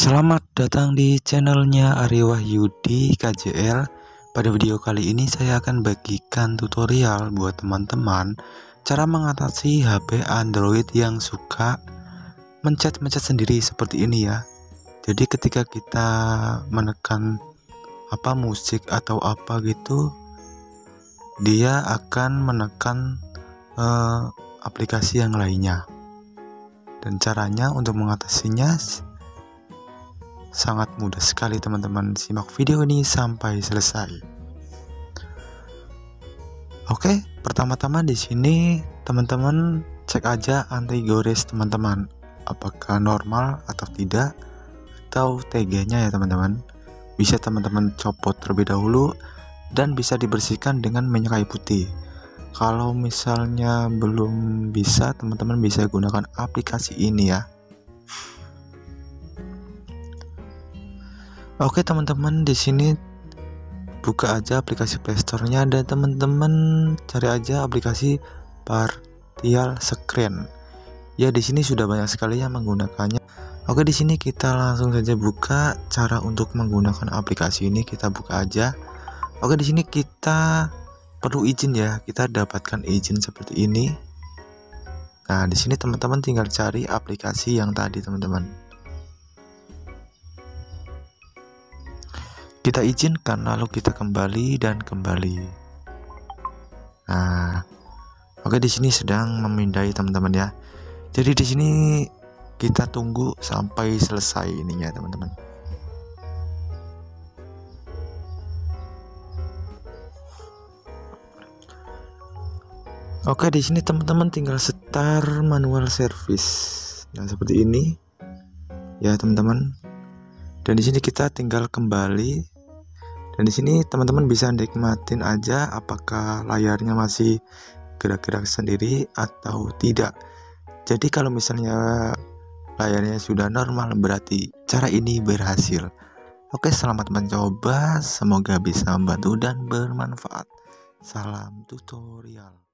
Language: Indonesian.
Selamat datang di channelnya Ari Wahyudi KJL Pada video kali ini saya akan bagikan tutorial buat teman-teman Cara mengatasi HP Android yang suka mencet-mencet sendiri seperti ini ya. Jadi ketika kita menekan apa musik atau apa gitu Dia akan menekan uh, aplikasi yang lainnya. Dan caranya untuk mengatasinya sangat mudah sekali teman-teman. Simak video ini sampai selesai. Oke pertama-tama di sini teman-teman cek aja anti gores teman-teman. Apakah normal atau tidak? Atau TG nya ya teman-teman. Bisa teman-teman copot terlebih dahulu dan bisa dibersihkan dengan minyak kayu putih. Kalau misalnya belum bisa teman-teman bisa gunakan aplikasi ini ya Oke teman-teman di sini buka aja aplikasi Playstore-nya dan teman-teman cari aja aplikasi Partial Screen. Ya di sini sudah banyak sekali yang menggunakannya. Oke di sini kita langsung saja buka cara untuk menggunakan aplikasi ini kita buka aja. Oke di sini kita perlu izin ya kita dapatkan izin seperti ini nah di sini teman-teman tinggal cari aplikasi yang tadi teman-teman kita izinkan lalu kita kembali dan kembali nah oke di sini sedang memindai teman-teman ya jadi di sini kita tunggu sampai selesai ininya teman-teman Oke, di sini teman-teman tinggal start manual service. Nah, seperti ini. Ya, teman-teman. Dan di sini kita tinggal kembali. Dan di sini teman-teman bisa nikmatin aja apakah layarnya masih gerak-gerak sendiri atau tidak. Jadi kalau misalnya layarnya sudah normal berarti cara ini berhasil. Oke, selamat mencoba. Semoga bisa membantu dan bermanfaat. Salam tutorial.